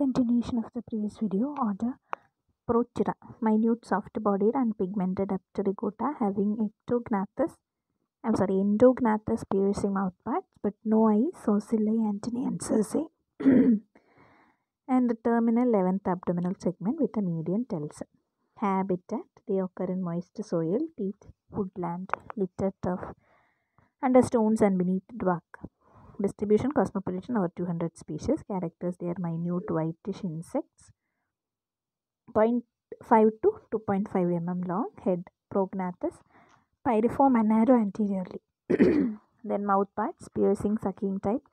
Continuation of the previous video order Protura, minute soft-bodied and pigmented Apterygota having ectognathes, I'm sorry, endognathes piercing mouthparts but no eyes, ocelli, antennae and cerci and the terminal 11th abdominal segment with a median telson. Habitat, they occur in moist soil, peat, woodland, littered turf, under stones and beneath bark. Distribution cosmopolitan over 200 species. Characters they are minute whitish insects. 0.5 to 2.5 mm long. Head prognathous. Pyriform and narrow anteriorly. then mouth parts piercing sucking type.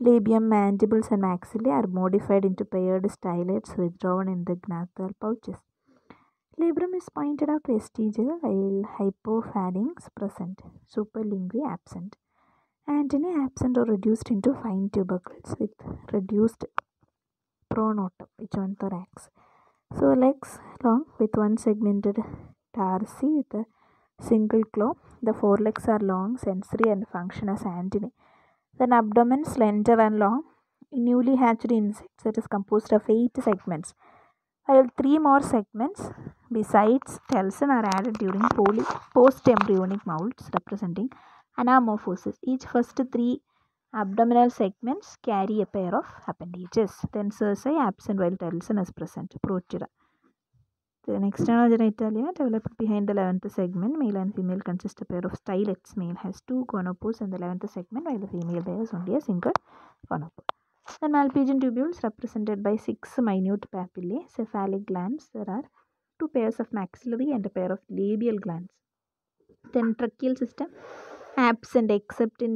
Labium, mandibles and maxillae are modified into paired stylets withdrawn in the gnathal pouches. Labrum is pointed out vestigial while hypopharynx present. Superlinguae absent. Antennae absent or reduced into fine tubercles with reduced pronotum, which one thorax. So legs long with one segmented tarsi with a single claw. The forelegs are long, sensory and function as antennae. Then abdomen slender and long. Newly hatched insects that is composed of eight segments. While three more segments besides telson are added during poly post-embryonic molds representing anamorphosis. Each first three abdominal segments carry a pair of appendages. Then cerci absent while telson is present. Protura. Then external genitalia developed behind the 11th segment. Male and female consist a pair of stylets. Male has two gonopores in the 11th segment while the female bears only a single gonopore. Then Malpighian tubules represented by six minute papillae. Cephalic glands. There are two pairs of maxillary and a pair of labial glands. Then tracheal system absent except in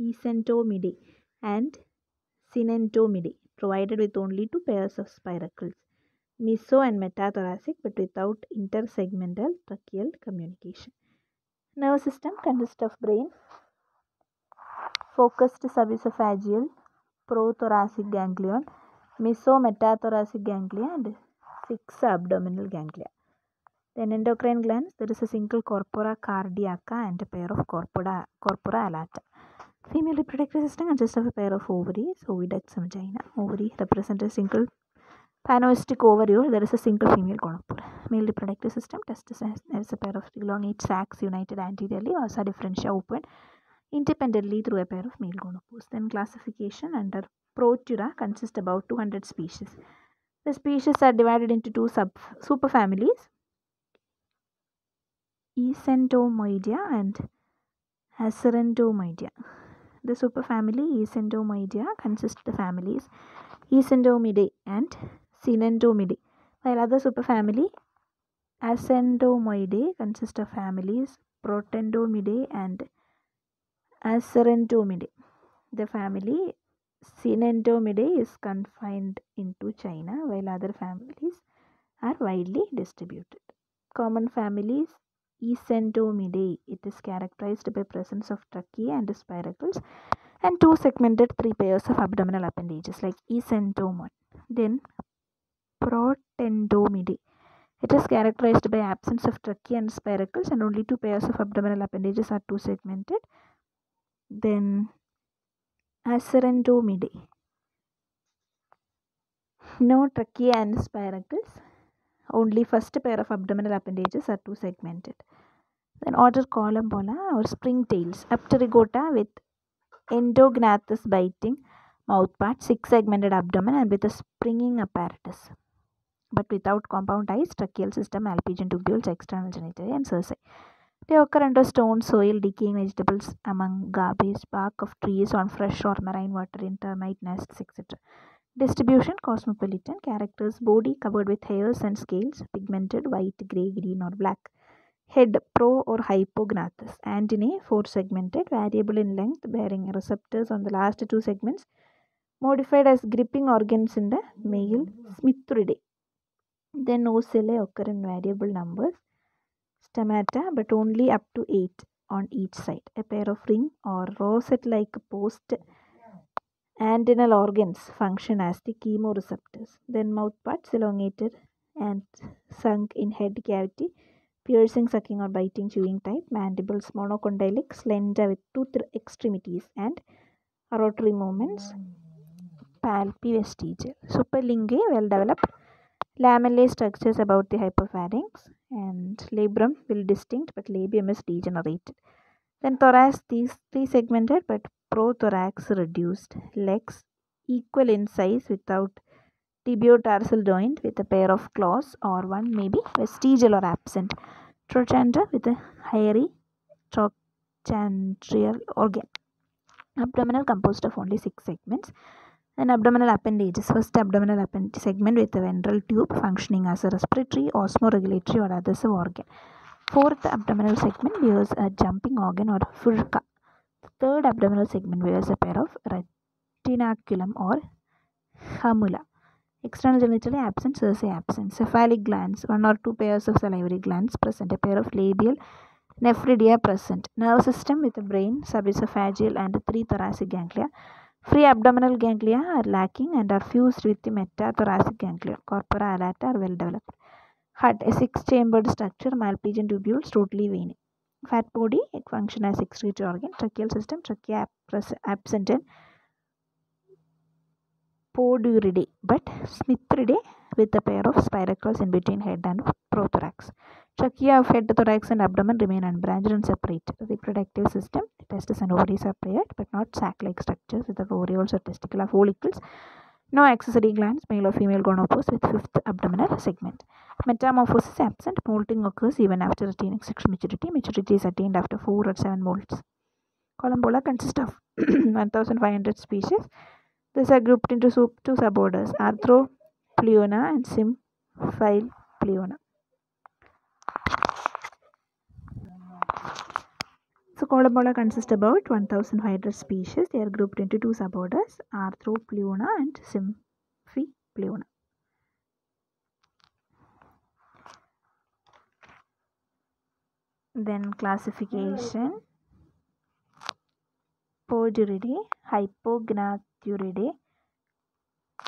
eosentomidae and sinentomidae provided with only two pairs of spiracles meso and metathoracic but without intersegmental tracheal communication. Nervous system consists of brain focused subesophageal prothoracic ganglion mesometathoracic ganglia and six abdominal ganglia then endocrine glands, there is a single corpora cardiaca and a pair of corpora, corpora alata. Female reproductive system consists of a pair of ovaries, oviducts and vagina. Ovary represents a single panoistic ovariole, there is a single female gonopore. Male reproductive system, testis has a pair of elongate sacs united anteriorly, vasa deferentia open independently through a pair of male gonopores. Then classification under Protura consists about 200 species. The species are divided into two sub superfamilies Eosentomoidea and Acerentomoidea. The superfamily Eosentomoidea consists of the families Eosentomidae and Sinentomidae, while other superfamily Acentomoidae consists of families Protentomidae and Acerentomidae. The family Sinentomidae is confined into China, while other families are widely distributed. Common families Eosentomidae. It is characterized by presence of tracheae and spiracles and two segmented three pairs of abdominal appendages like eosentomon. Then Protentomidae. It is characterized by absence of tracheae and spiracles and only two pairs of abdominal appendages are two segmented. Then Acerentomidae. No tracheae and spiracles only first pair of abdominal appendages are two segmented. Then order Collembola or springtails, Apterygota with endognathes biting mouthpart, six segmented abdomen and with a springing apparatus, but without compound eyes, tracheal system, Malpighian tubules, external genitalia and cerci. They occur under stone, soil, decaying vegetables, among garbage, bark of trees, on fresh or marine water in termite nests, etc. Distribution cosmopolitan characters body covered with hairs and scales pigmented white, grey, green or black. Head pro or hypognathous. Antennae four segmented variable in length bearing receptors on the last two segments modified as gripping organs in the male Sminthuridae. Then ocelli occur in variable numbers. Stomata but only up to 8 on each side. A pair of ring or rosette like post antennal organs function as the chemoreceptors. Then mouth parts elongated and sunk in head cavity, piercing, sucking or biting, chewing type. Mandibles monocondylic, slender with two extremities and rotary movements. palpivestigial. Superlingually well developed lamellae structures about the hypopharynx and labrum will distinct but labium is degenerated. Then thorax these three segmented but prothorax reduced. Legs equal in size without tibiotarsal joint with a pair of claws or one may be vestigial or absent. Trochanter with a hairy trochanterial organ. Abdominal composed of only six segments. Then abdominal appendages. First abdominal append segment with a ventral tube functioning as a respiratory, osmoregulatory or adhesive organ. Fourth abdominal segment bears a jumping organ or furca. Third abdominal segment bears a pair of retinaculum or hamula. External genitally absent, cerci absent. Cephalic glands, one or two pairs of salivary glands present. A pair of labial nephridia present. Nerve system with a brain, subesophageal and three thoracic ganglia. Free abdominal ganglia are lacking and are fused with the metathoracic ganglia. Corpora alata are well developed. Heart, a six-chambered structure, Malpighian tubules, totally veiny. Fat body, function as excretory organ. Tracheal system, trachea absent and Poduridae, but Sminthuridae with a pair of spiracles in between head and prothorax. Trachea of head, thorax and abdomen remain unbranched and separate. Reproductive system, testes and ovaries are paired but not sac-like structures with the areoles or testicular follicles. No accessory glands, male or female gonopause with fifth abdominal segment. Metamorphosis absent, molting occurs even after attaining sexual maturity. Maturity is attained after 4 or 7 molts. Collembola consists of 1500 species. These are grouped into two suborders, Arthropleona and Symphypleona. So Collembola consists about 1500 species. They are grouped into two suborders, Arthropleona and Symphypleona. Then classification. Poduridae, Hypogastruridae,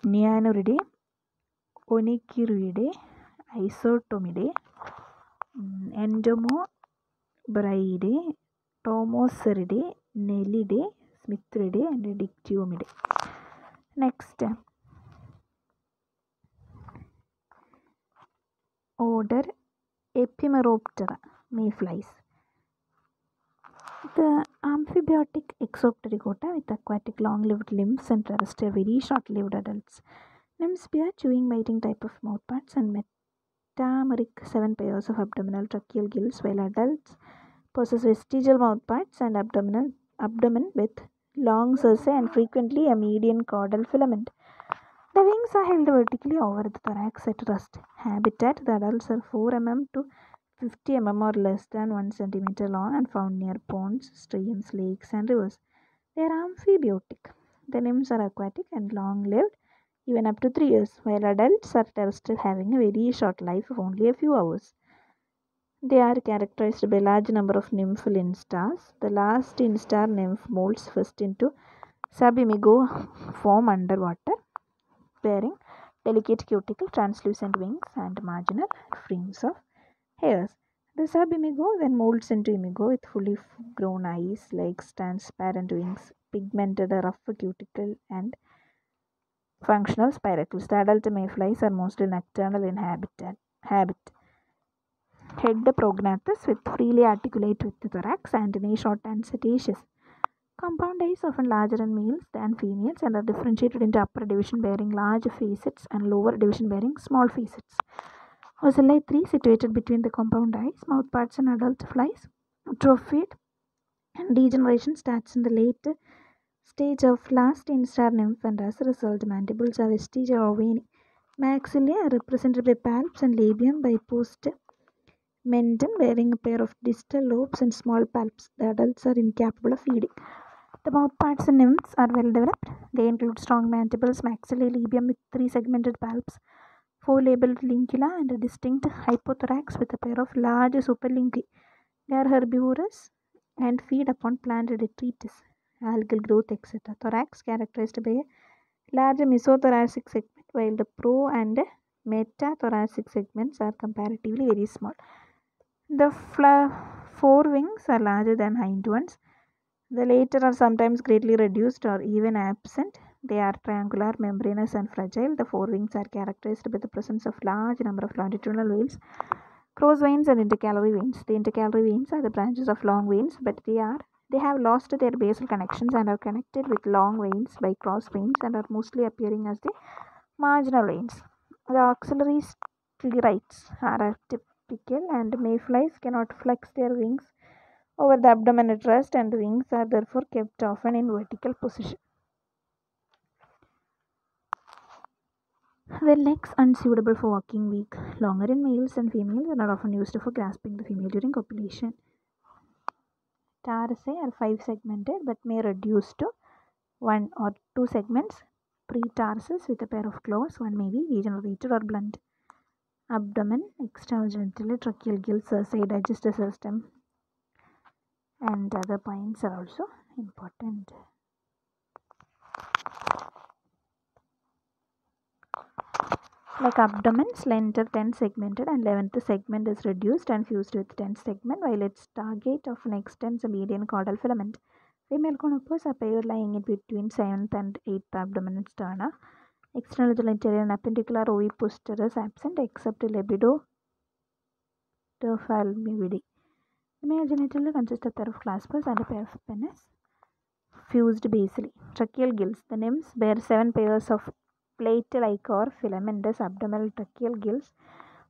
Neanuridae, Onychiuridae, Isotomidae, Entomobryidae, Tomoceridae, Neelidae, Sminthuridae and Dictyomidae. Next, order Ephemeroptera, mayflies. The amphibiotic Exopterygota with aquatic long-lived limbs and terrestrial very short-lived adults. Nymphs bear chewing biting type of mouthparts and metameric seven pairs of abdominal tracheal gills while adults possess vestigial mouthparts and abdominal abdomen with long cerci and frequently a median caudal filament. The wings are held vertically over the thorax at rest. Habitat the adults are 4 mm to 50 mm or less than 1 cm long and found near ponds, streams, lakes, and rivers. They are amphibiotic. The nymphs are aquatic and long lived, even up to 3 years, while adults are terrestrial, having a very short life of only a few hours. They are characterized by a large number of nymphal instars. The last instar nymph molts first into subimago form underwater, bearing delicate cuticle, translucent wings, and marginal fringes of hairs. The subimago then molds into imago with fully grown eyes, legs, transparent wings, pigmented rough cuticle, and functional spiracles. The adult mayflies are mostly nocturnal in habitat, habit. Head prognathous with freely articulate with the thorax, antennae short and setaceous. Compound eyes often larger in males than females and are differentiated into upper division bearing large facets and lower division bearing small facets. Ocelli 3 situated between the compound eyes, mouthparts and adult flies. Trophiid and degeneration starts in the late stage of last instar nymph and as a result mandibles are vestigial or veiny. Maxillae are represented by palps and labium by post bearing a pair of distal lobes and small palps. The adults are incapable of feeding. The mouthparts in nymphs are well developed. They include strong mandibles, maxillae, labium with three segmented palps, four labeled lincula, and a distinct hypothorax with a pair of large superlinguae. They are herbivorous and feed upon plant detritus, algal growth, etc. Thorax characterized by a large mesothoracic segment, while the pro and metathoracic segments are comparatively very small. The forewings are larger than hind ones. The later are sometimes greatly reduced or even absent, They are triangular, membranous, and fragile. The forewings are characterized by the presence of large number of longitudinal veins, cross veins, and intercalary veins. The intercalary veins are the branches of long veins, but they are they have lost their basal connections and are connected with long veins by cross veins and are mostly appearing as the marginal veins. The axillary sclerites are atypical and mayflies cannot flex their wings over the abdomen at rest and the wings are therefore kept often in vertical position. The legs unsuitable for walking weak, longer in males than females and are often used for grasping the female during copulation. Tarsae are five segmented but may reduce to one or two segments. Pretarsus with a pair of claws, one may be regenerated or blunt. Abdomen, external genital, tracheal gills, cerci, digestive system, and other points are also important. Like abdomen, slender 10 segmented and 11th segment is reduced and fused with 10th segment while its target often extends a median caudal filament. Female gonopores are paired lying in between 7th and 8th abdomen sterna. External genitalia and appendicular ovipositor is absent except libido The male genitalia consists of pair of claspers and a pair of penis fused basally. Tracheal gills. The nymphs bear seven pairs of plate-like or filamentous abdominal tracheal gills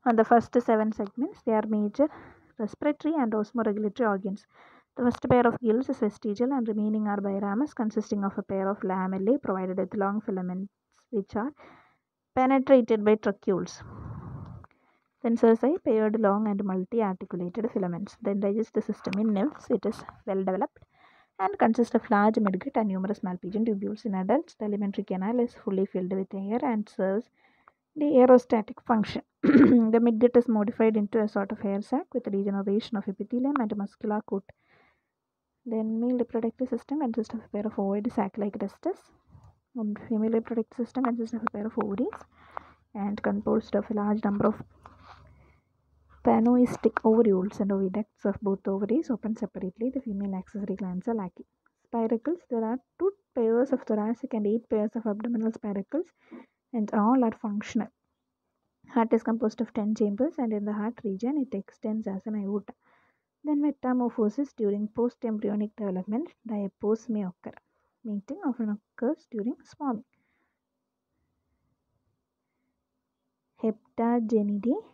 on the first seven segments. They are major respiratory and osmoregulatory organs. The first pair of gills is vestigial and remaining are biramus consisting of a pair of lamellae provided with long filaments which are penetrated by tracheoles. Then cerci paired long and multi-articulated filaments. Then digestive system in nymphs it is well developed and consists of large midgut and numerous malpighian tubules. In adults, the alimentary canal is fully filled with air and serves the aerostatic function. the midgut is modified into a sort of air sac with regeneration of epithelium and muscular coat. Then male reproductive system consists of a pair of ovoid sac-like testes and female reproductive system consists of a pair of ovaries and composed of a large number of Panoistic ovules and oviducts of both ovaries open separately. The female accessory glands are lacking. Spiracles. There are two pairs of thoracic and eight pairs of abdominal spiracles and all are functional. Heart is composed of 10 chambers and in the heart region it extends as an aorta. Then metamorphosis during post-embryonic development, diapause may occur. Mating often occurs during swarming. Heptageniidae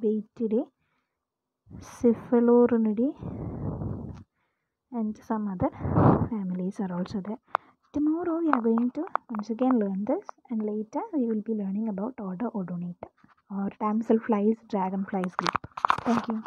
Baetidae, Cephalorhinidae and some other families are also there. Tomorrow we are going to once again learn this and later we will be learning about order Odonata or damselflies, dragonflies group. Thank you.